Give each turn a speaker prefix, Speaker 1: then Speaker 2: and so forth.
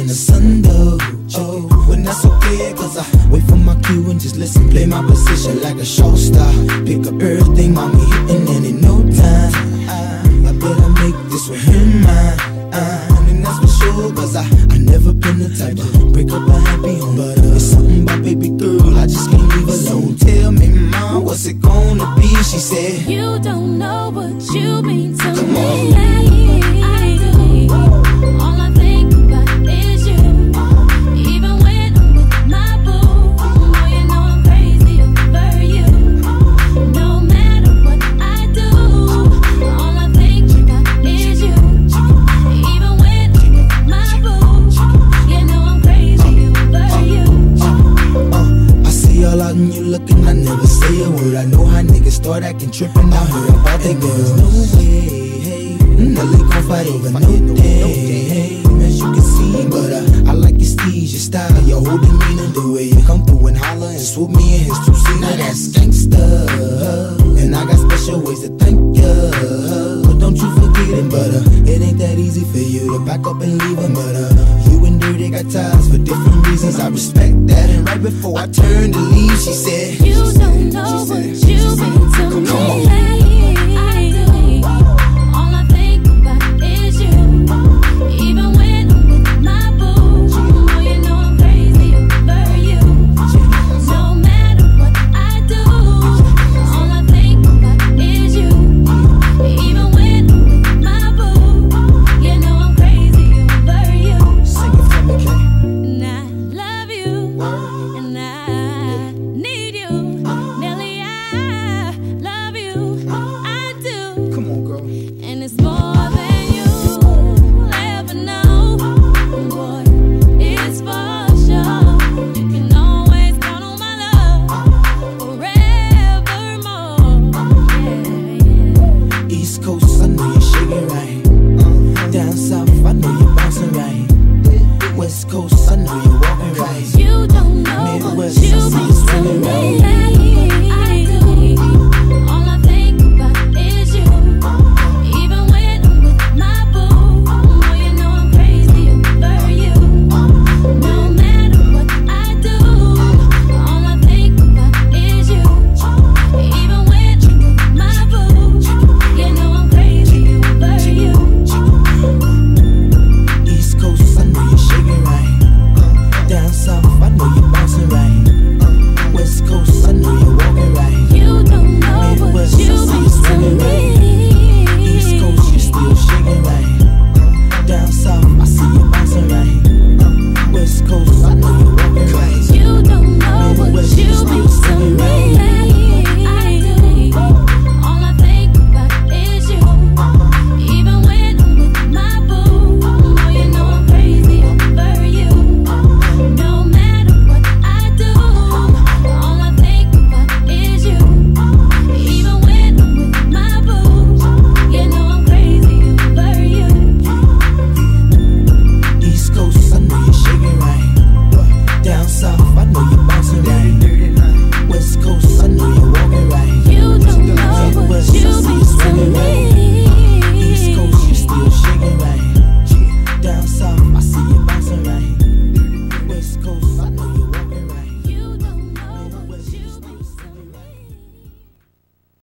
Speaker 1: in the sun though. Oh, when that's okay, cause I wait for my cue and just listen. Play my position like a show star. Pick up everything, mommy, and then in no time, I, I bet I make this with him mine. And that's for sure, cause I, I never been the type to break up a happy home. But uh, it's something about baby girl, I just can't leave alone. Tell me, mom, what's it gonna be? She said,
Speaker 2: You don't know what you mean to Come me. On.
Speaker 1: Word. I know how niggas start acting trippin' out here about they girls. No way, hey. Nelly gon' fight over no day, hey. As you can see, but uh, I like your steez, your style, your whole demeanor, the way you come through and holler and swoop me in his two seater. Now that's gangsta, and I got special ways to thank ya. But don't you forget it, but uh, it ain't that easy for you to back up and leave him. But uh, ties for different reasons. I respect that. And right before I turned to leave, she said, You
Speaker 2: don't know what you mean to me. Come on.